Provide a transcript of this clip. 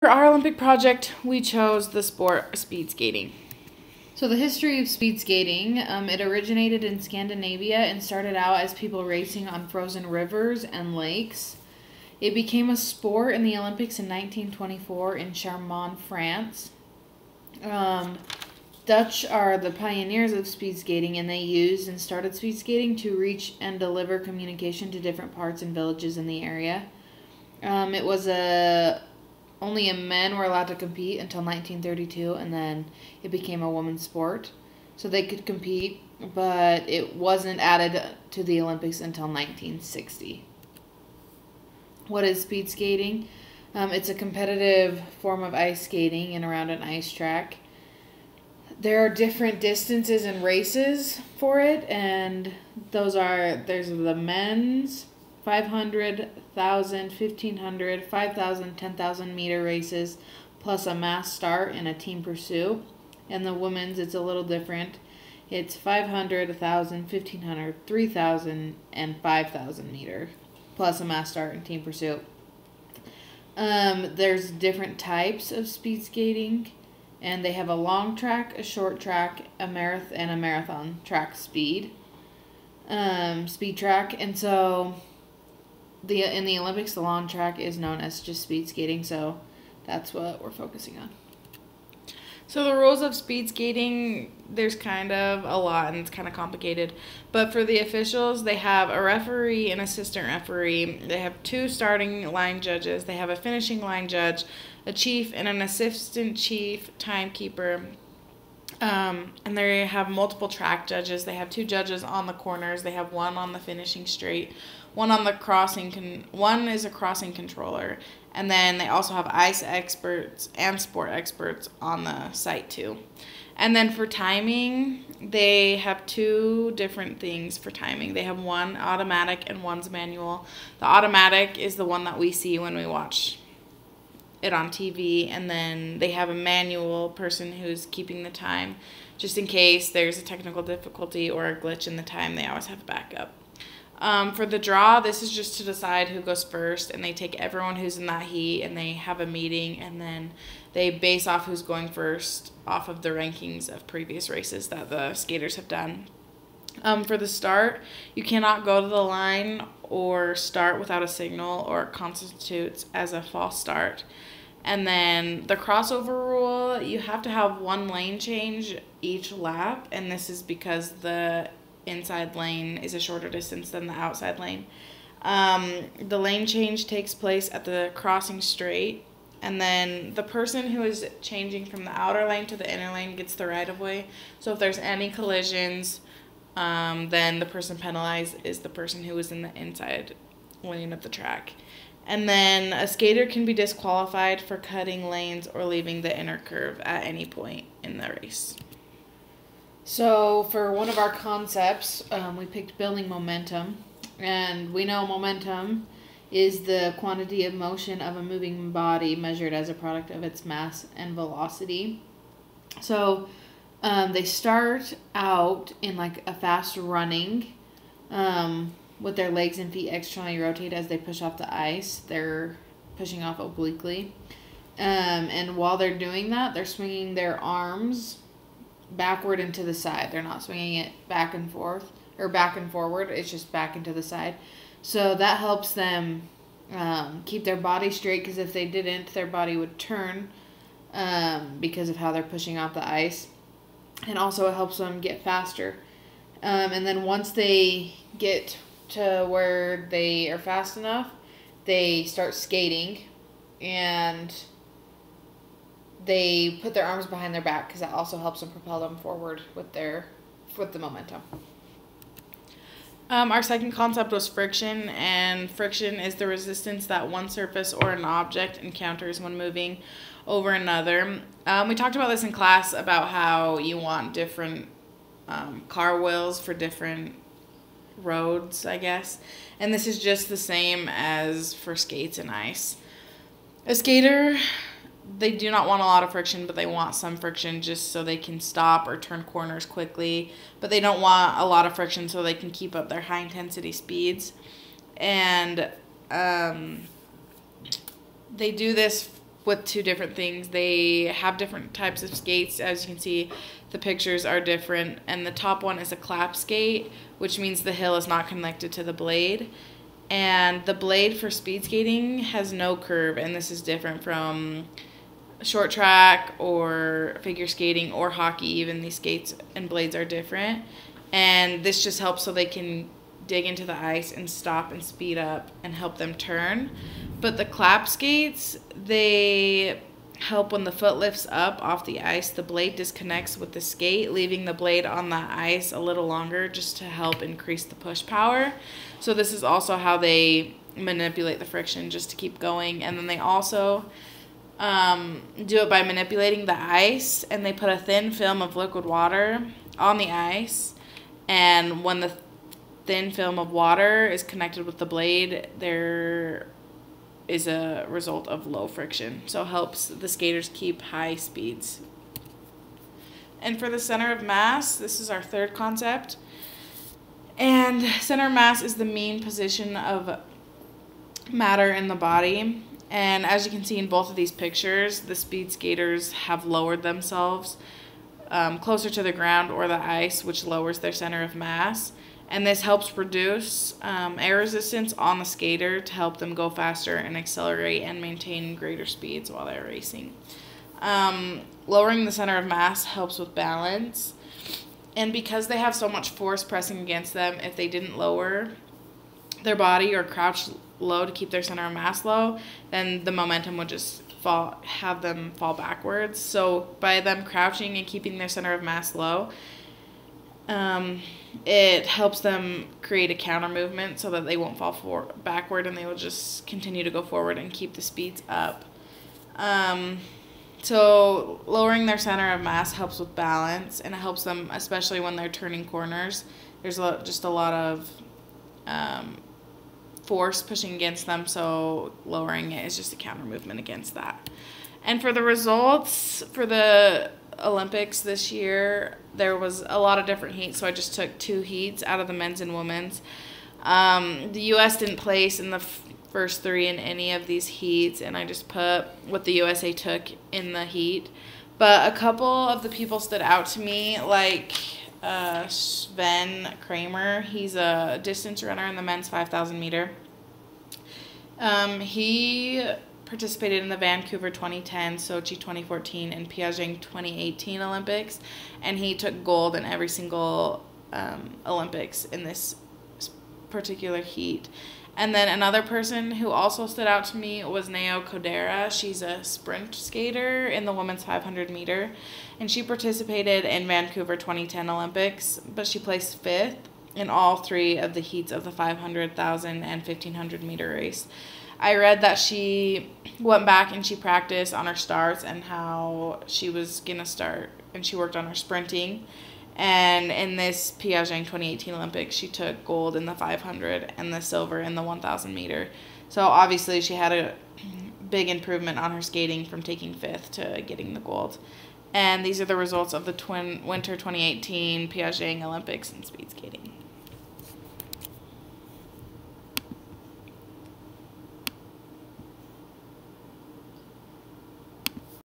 For our Olympic project, we chose the sport speed skating. So the history of speed skating, um, it originated in Scandinavia and started out as people racing on frozen rivers and lakes. It became a sport in the Olympics in 1924 in Chamonix, France. Um, Dutch are the pioneers of speed skating, and they used and started speed skating to reach and deliver communication to different parts and villages in the area. Um, it was a only men were allowed to compete until 1932, and then it became a women's sport. So they could compete, but it wasn't added to the Olympics until 1960. What is speed skating? Um, it's a competitive form of ice skating and around an ice track. There are different distances and races for it, and those are there's the men's 500, 1,000, 1,500, 5,000, 10,000 meter races, plus a mass start and a team pursuit. And the women's, it's a little different. It's 500, 1,000, 1,500, 3,000, and 5,000 meter, plus a mass start and team pursuit. Um, there's different types of speed skating, and they have a long track, a short track, a marathon, and a marathon track speed. Um, speed track, and so the in the Olympics, the long track is known as just speed skating, so that's what we're focusing on. So the rules of speed skating, there's kind of a lot and it's kind of complicated. But for the officials, they have a referee and assistant referee. They have two starting line judges. They have a finishing line judge, a chief and an assistant chief timekeeper. Um, and they have multiple track judges. They have two judges on the corners. They have one on the finishing straight, one on the crossing. Con- one is a crossing controller, and then they also have ice experts and sport experts on the site too. And then for timing, they have two different things for timing. They have one automatic and one's manual. The automatic is the one that we see when we watch it on TV, and then they have a manual person who's keeping the time just in case there's a technical difficulty or a glitch in the time. They always have a backup. Um, for the draw, this is just to decide who goes first, and they take everyone who's in that heat and they have a meeting, and then they base off who's going first off of the rankings of previous races that the skaters have done. Um, for the start, you cannot go to the line or start without a signal, or it constitutes as a false start. And then the crossover rule, you have to have one lane change each lap, and this is because the inside lane is a shorter distance than the outside lane. Um, the lane change takes place at the crossing straight, and then the person who is changing from the outer lane to the inner lane gets the right of way. So if there's any collisions, um, then the person penalized is the person who was in the inside lane of the track. And then a skater can be disqualified for cutting lanes or leaving the inner curve at any point in the race. So, for one of our concepts, um, we picked building momentum. And we know momentum is the quantity of motion of a moving body measured as a product of its mass and velocity. So, um, they start out in like a fast running um, with their legs and feet externally rotate as they push off the ice. They're pushing off obliquely. Um, and while they're doing that, they're swinging their arms backward and to the side. They're not swinging it back and forth or back and forward. It's just back and to the side. So that helps them um, keep their body straight because if they didn't, their body would turn um, because of how they're pushing off the ice. And also, it helps them get faster. Um, and then once they get to where they are fast enough, they start skating and they put their arms behind their back because that also helps them propel them forward with their with the momentum. Um, our second concept was friction, and friction is the resistance that one surface or an object encounters when moving over another. Um, we talked about this in class about how you want different um, car wheels for different roads, I guess. And this is just the same as for skates and ice. A skater they do not want a lot of friction, but they want some friction just so they can stop or turn corners quickly. But they don't want a lot of friction so they can keep up their high intensity speeds. And um, they do this with two different things. They have different types of skates. As you can see, the pictures are different. And the top one is a clap skate, which means the hill is not connected to the blade. And the blade for speed skating has no curve, and this is different from short track or figure skating or hockey. Even these skates and blades are different. And this just helps so they can dig into the ice and stop and speed up and help them turn. But the clap skates, they help when the foot lifts up off the ice, the blade disconnects with the skate, leaving the blade on the ice a little longer just to help increase the push power. So this is also how they manipulate the friction just to keep going. And then they also um, do it by manipulating the ice and they put a thin film of liquid water on the ice. And when the thin film of water is connected with the blade, there is a result of low friction. So helps the skaters keep high speeds. And for the center of mass, this is our third concept. And center of mass is the mean position of matter in the body. And as you can see in both of these pictures, the speed skaters have lowered themselves um, closer to the ground or the ice, which lowers their center of mass and this helps reduce um, air resistance on the skater to help them go faster and accelerate and maintain greater speeds while they're racing. Um, lowering the center of mass helps with balance, and because they have so much force pressing against them, if they didn't lower their body or crouch low to keep their center of mass low, then the momentum would just fall, have them fall backwards. So by them crouching and keeping their center of mass low, um, it helps them create a counter movement so that they won't fall for backward and they will just continue to go forward and keep the speeds up. Um, so lowering their center of mass helps with balance and it helps them especially when they're turning corners. There's a, just a lot of um, force pushing against them, so lowering it is just a counter movement against that. And for the results for the Olympics this year, there was a lot of different heats, so I just took two heats out of the men's and women's. Um, the U.S. didn't place in the first three in any of these heats, and I just put what the USA took in the heat. But a couple of the people stood out to me, like uh, Sven Kramer. He's a distance runner in the men's 5,000 meter. Um, he participated in the Vancouver 2010, Sochi 2014, and Beijing 2018 Olympics, and he took gold in every single um, Olympics in this particular heat. And then another person who also stood out to me was Nao Kodaira. She's a sprint skater in the women's 500 meter, and she participated in Vancouver 2010 Olympics, but she placed fifth in all three of the heats of the 500, 1000, and 1500 meter race. I read that she went back and she practiced on her starts and how she was gonna start and she worked on her sprinting. And in this Beijing 2018 Olympics, she took gold in the 500 and the silver in the 1000 meter. So obviously, she had a big improvement on her skating from taking fifth to getting the gold. And these are the results of the twin winter 2018 Beijing Olympics in speed skating.